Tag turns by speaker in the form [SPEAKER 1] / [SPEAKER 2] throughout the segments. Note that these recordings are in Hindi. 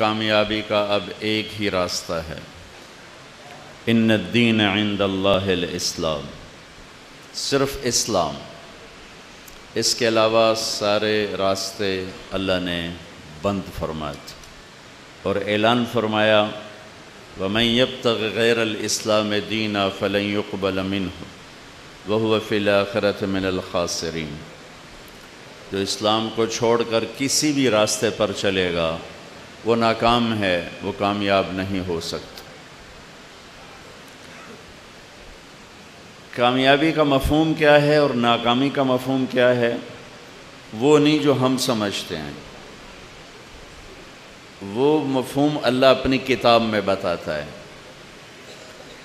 [SPEAKER 1] कामयाबी का अब एक ही रास्ता है। इन दीन आइंद इस्लाम। सिर्फ़ इस्लाम। इसके अलावा सारे रास्ते अल्लाह ने बंद फरमाए और ऐलान फरमाया, वमन यब तक गैर इस्लाम दीना फ़लयुकबल मिन वह फ़िलाखरत मिनखासरीन जो इस्लाम को छोड़कर किसी भी रास्ते पर चलेगा वो नाकाम है, वो कामयाब नहीं हो सकता। कामयाबी का मफहम क्या है और नाकामी का मफहम क्या है, वो नहीं जो हम समझते हैं। वो मफहम अल्लाह अपनी किताब में बताता है।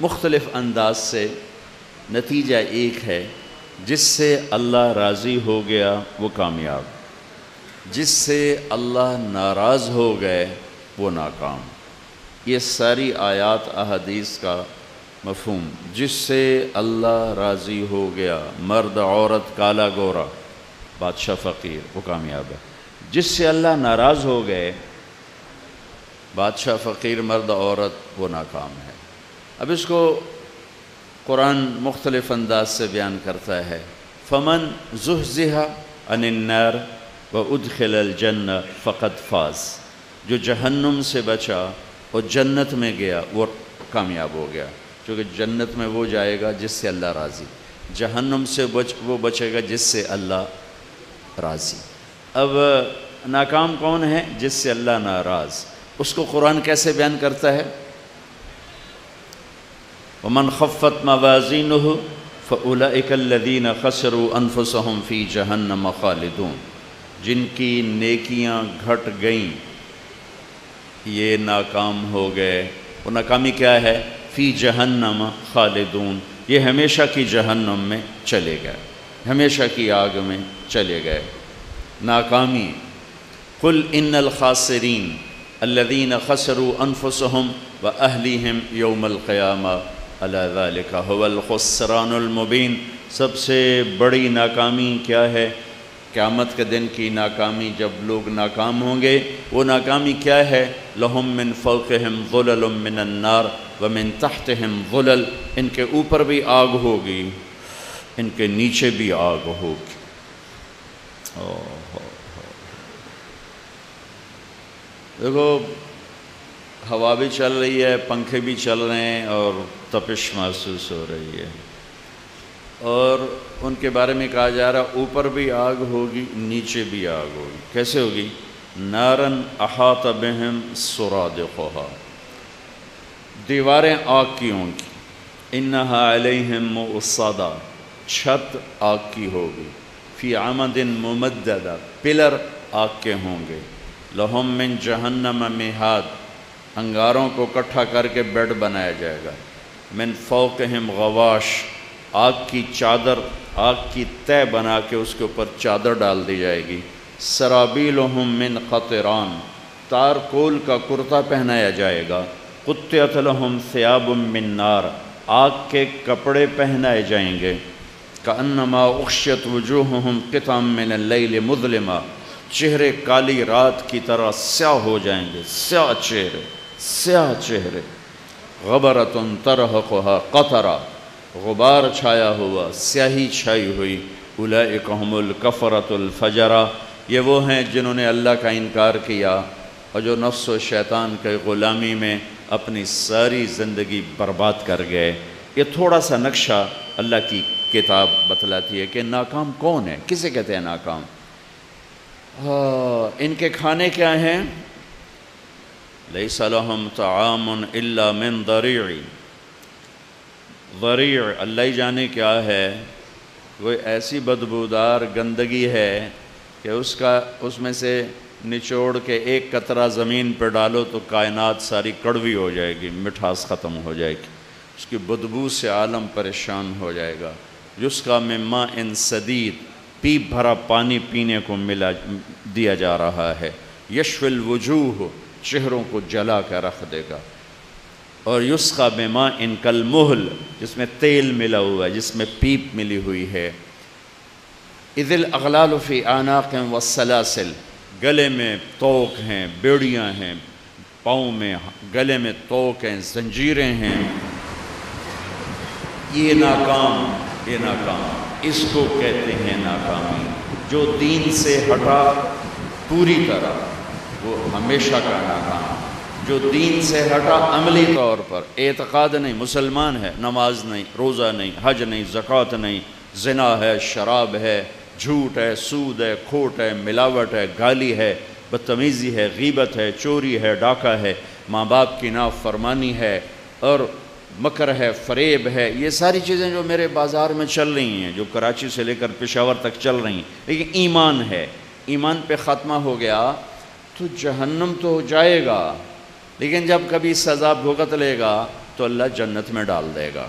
[SPEAKER 1] मुख्तलफ़ अंदाज से नतीजा एक है, जिससे अल्लाह राज़ी हो गया, वो कामयाब। जिससे अल्लाह नाराज़ हो गए, वो नाकाम। ये सारी आयात, अहदीस का मफहम, जिससे अल्लाह राज़ी हो गया, मर्द, औरत, काला गोरा, बादशाह फ़कीर, वो कामयाब है। जिससे अल्लाह नाराज़ हो गए, बादशाह फ़कीर, मर्द, औरत, वो नाकाम है। अब इसको कुरान मुख्तलिफ़ अंदाज से बयान करता है, फ़मन जुहज़ा अनन्नार व उदखिल जन्न फ़कत फ़ाज जो जहन्नुम से बचा और जन्नत में गया वो कामयाब हो गया क्योंकि जन्नत में वो जाएगा जिससे अल्लाह राज़ी जहन्नुम से बच वो बचेगा जिससे अल्लाह राज़ी अब नाकाम कौन है जिससे अल्लाह नाराज़ उसको कुरान कैसे बयान करता है वमन खफ़त मवाजीन फ़लाकल्लिन खसरु अनफुसहम फ़ी जहन्नम खालिदून जिनकी नेकियाँ घट गईं, ये नाकाम हो गए। वो नाकामी क्या है? फ़ी जहन्नम खालिदून। ये हमेशा की जहन्नम में चले गए, हमेशा की आग में चले गए। नाकामी। कुल इन खासरीन, अल्लदीन खसरु व अहलीहम यौमलक़यामा अलाखसरानमबीन सबसे बड़ी नाकामी क्या है? क़्यामत के दिन की नाकामी, जब लोग नाकाम होंगे, वो नाकामी क्या है? लहम मिन फ़ौक़म ज़ुलमिनन्नार व मिन तहतहम ज़ुलल। इनके ऊपर भी आग होगी, इनके नीचे भी आग होगी। देखो, हवा भी चल रही है, पंखे भी चल रहे हैं और तपिश महसूस हो रही है। और उनके बारे में कहा जा रहा, ऊपर भी आग होगी, नीचे भी आग होगी। कैसे होगी? नारन अहात बहम सुराद खोहा दीवारें आग की होंगी। इन इन्ना उसदा छत आग की होगी। फ़ी आमदिन मुमद्दा पिलर आग के होंगे। लहम मिन जहन्नम मिहाद। अंगारों को इकट्ठा करके बेड बनाया जाएगा। मिन फ़ोक हम गवाश। आग की चादर, आग की तय बना के उसके ऊपर चादर डाल दी जाएगी। सराबीलहम मिन ख़तरान, तारकोल का कुर्ता पहनाया जाएगा। कुत्तलहम सयाब मिन नार, आग के कपड़े पहनाए जाएँगे। का अन्नमा उक्षत हम किताम मिन मुजलमा, चेहरे काली रात की तरह स्याह हो जाएँगे। स्याह चेहरे स्याह चेहरे। गबरतन तरह कतरा। गुबार छाया हुआ, स्याही छाई हुई उलाकहमुल कफ़रतुलफ़जरा ये वो हैं जिन्होंने अल्लाह का इनकार किया और जो नफ्स शैतान के ग़ुलामी में अपनी सारी ज़िंदगी बर्बाद कर गए। ये थोड़ा सा नक्शा अल्लाह की किताब बतलाती है कि नाकाम कौन है? किसे कहते हैं नाकाम? हाँ इनके खाने क्या हैं? लई सलहम तआमन इल्ला मिन दरी अल्लाह जाने क्या है। कोई ऐसी बदबूदार गंदगी है कि उसका, उसमें से निचोड़ के एक कतरा ज़मीन पर डालो तो कायनात सारी कड़वी हो जाएगी, मिठास ख़त्म हो जाएगी। उसकी बदबू से आलम परेशान हो जाएगा। जिसका मम्मा इन सदीद, पीप भरा पानी पीने को मिला, दिया जा रहा है। यशविल वजूह, चेहरों को जला कर रख देगा। और युस्का बेमा इन कल मुहल, जिसमें तेल मिला हुआ है, जिसमें पीप मिली हुई है। इदिल अगलालफ़ी आनाक़ वसलासिल गले में तोक हैं, बेड़ियाँ हैं, पाँव में गले में तोक हैं, जंजीरें हैं। ये नाकाम ये नाकाम, इसको कहते हैं नाकामी। जो दीन से हटा पूरी तरह, वो हमेशा का नाकाम। जो दीन से हटा अमली तौर पर, एतक़ाद नहीं, मुसलमान है, नमाज़ नहीं, रोज़ा नहीं, हज नहीं, ज़क़़त नहीं, जना है, शराब है, झूठ है, सूद है, खोट है, मिलावट है, गाली है, बदतमीज़ी है, गीबत है, चोरी है, डाका है माँ बाप की ना फरमानी है, और मकर है, फरेब है, ये सारी चीज़ें जो मेरे बाज़ार में चल रही हैं, जो कराची से लेकर पेशावर तक चल रही हैं, लेकिन ईमान है, ईमान पे ख़त्मा हो गया तो जहन्नम तो हो जाएगा। लेकिन जब कभी सज़ा भुगत लेगा तो अल्लाह जन्नत में डाल देगा।